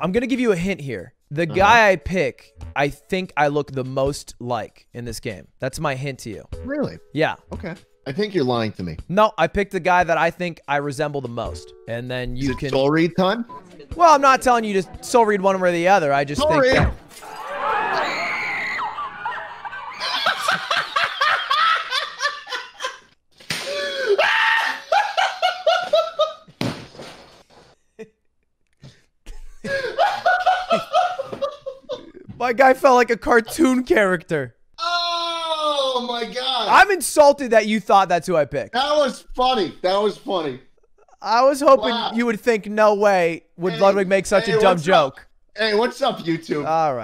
I'm gonna give you a hint here. The Uh-huh. guy I pick, I think I look the most like in this game. That's my hint to you. Really? Yeah. Okay. I think you're lying to me. No, I picked the guy that I think I resemble the most. And then Is you it can. soul read time? Well, I'm not telling you to soul read one way or the other. I just Soul think read. that. My guy felt like a cartoon character. Oh my god. I'm insulted that you thought that's who I picked. that was funny. That was funny. I was hoping Wow. you would think, no way would Hey, Ludwig make such hey, a dumb what's up? joke. Hey, what's up, YouTube? All right.